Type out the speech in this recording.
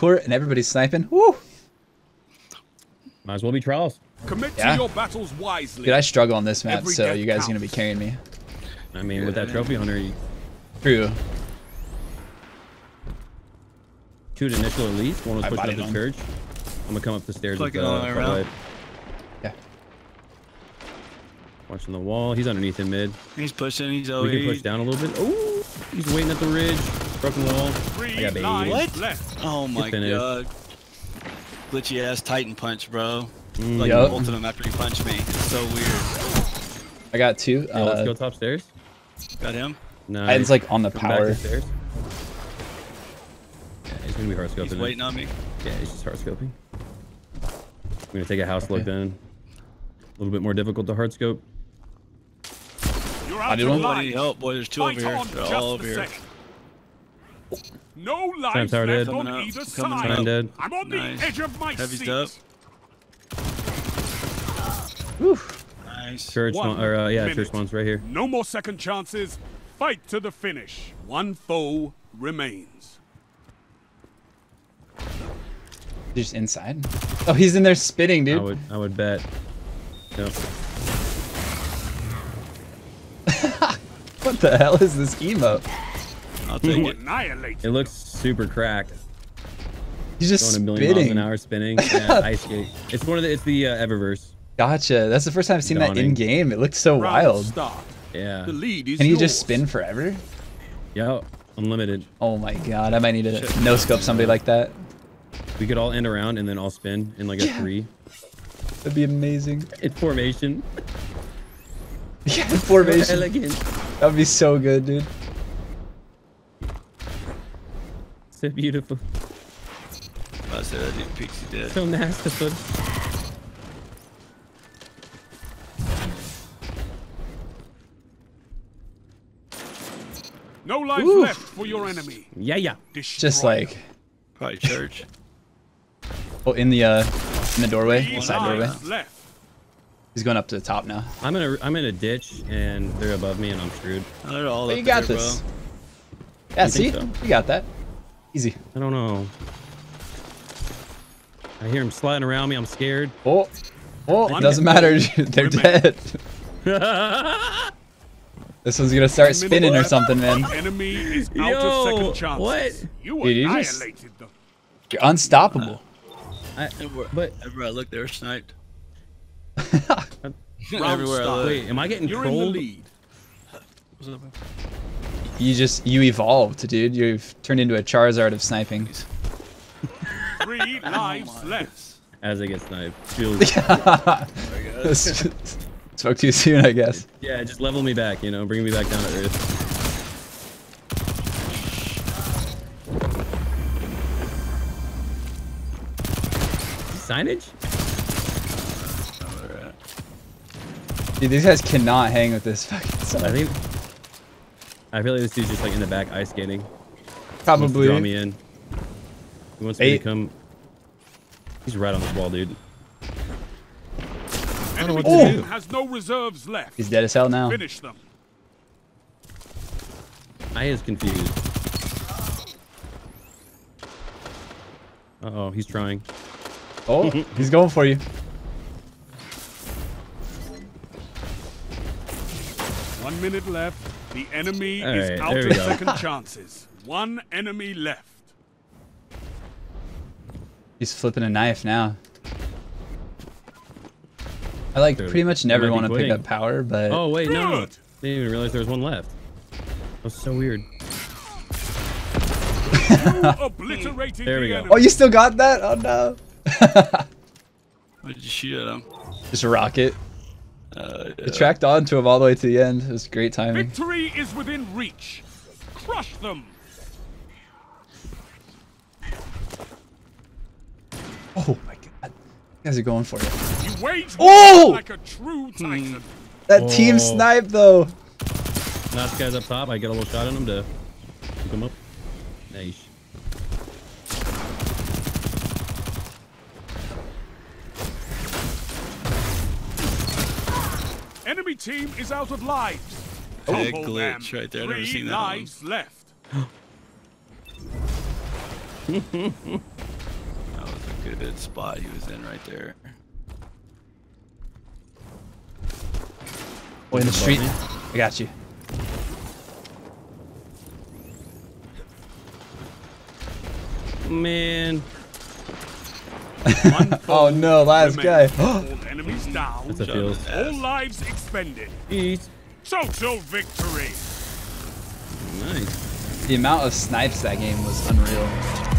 court and everybody's sniping. Woo! Might as well be trials. Commit Yeah. to your battles wisely. Dude, I struggle on this map, Every so you guys are gonna be carrying me. I mean, with that trophy hunter, you True. two at initial elite. One was I pushing up bodied the church. I'm gonna come up the stairs with Flicking uh, the way Front around. Yeah. Watching the wall. He's underneath in mid. He's pushing. He's OE. We can push down a little bit. Oh, he's waiting at the ridge. Broken wall. I got bait. lives What? left. Oh my finished. god. Glitchy ass Titan punch, bro. Mm. Like Yup. ulted him after he punched me. It's so weird. I got two. Yeah, let's Uh, go top stairs. Got him? No. Titan's like on the Come power. to stairs. Yeah, he's gonna be hard scoping. He's waiting on me. Yeah, he's just hard scoping. I'm gonna take a house look then. A little bit more difficult to hard scope. You're I out did of one. Help, boy. There's two Fight over here. They're all over here. second. No lives tower left dead. on Coming up, either coming side. up. Dead. I'm on Nice. the edge of my Heavy's seat. up. Whew. Nice. Church One one, or uh, yeah, minute. church one's right here. No more second chances. Fight to the finish. One foe remains. Just inside. Oh, he's in there spitting, dude. I dude. would I would bet. No. What the hell is this emote? I'll take it. Annihilate. It looks super cracked. He's just Going a million miles an hour spinning. Yeah, ice skate. It's one of the it's the uh, Eververse. Gotcha. That's the first time I've seen that in game. It looked so Round wild. Start. Yeah. The lead is Can he yours. just spin forever? Yeah. Unlimited. Oh my god, I might need to Shit. no scope somebody like that. We could all end around and then all spin in like a three. That'd be amazing. In formation. Yeah, formation. Elegant. That'd be so good, dude. So beautiful. I said that dude Pixie dead. So nasty. No lives Ooh. left for your enemy. Yeah, yeah. Just like Probably church. oh, in the uh in the doorway, the side doorway. left. He's going up to the top now. I'm in a I'm in a ditch and they're above me and I'm screwed. Oh, they're all But you got there, this. Bro. Yeah, You see? so? You got that. Easy. I don't know. I hear him sliding around me. I'm scared. Oh. Oh, it One doesn't matter. They're remain. dead. This one's gonna start spinning or something, man. Enemy is out Yo, of second chances. what? You Dude, you just- annihilated them. You're unstoppable. I, Everywhere, but everywhere I look, they're sniped. Everywhere I look. wait, am I getting You're in the lead. What's up, man? You just you evolved, dude. You've turned into a Charizard of sniping. Three lives oh left. As I get sniped. Feels, Spoke too soon, I guess. yeah, just level me back. You know, bring me back down to earth. Signage? Dude, these guys cannot hang with this fucking I stuff. think. I feel like this dude's just like in the back ice skating. He wants to Probably. draw me in. He wants me to come. He's right on this wall, dude. Enemy what to team do. has no reserves left. He's dead as hell now. Finish them. I is confused. Uh oh, he's trying. Oh, he's going for you. One minute left. The enemy All is right, out of second chances. One enemy left. He's flipping a knife now. I like Dude, pretty much never want to pick up power, but Oh wait, no, Good. didn't even realize there was one left. That was so weird. Obliterating There we the go. enemy. oh, you still got that? Oh no! What did you shoot at him? Just a rocket. Uh, It tracked on to him all the way to the end. It was great timing. Victory is within reach. Crush them. Oh my god. You guys are going for it. You wage Oh! like a true titan. That team Oh. snipe though. Last guy's up top. I get a little shot on him to pick him up. Nice. Enemy team is out of lives. Big Combo glitch them. right there. I've never Three seen that one. lives left. good spot he was in right there. Oh, in the street. I got you. Man, One foe Oh no, last guy. remains. All enemies down. that's a feels. All lives expended. Jeez. Total victory. Nice. the amount of snipes that game was unreal.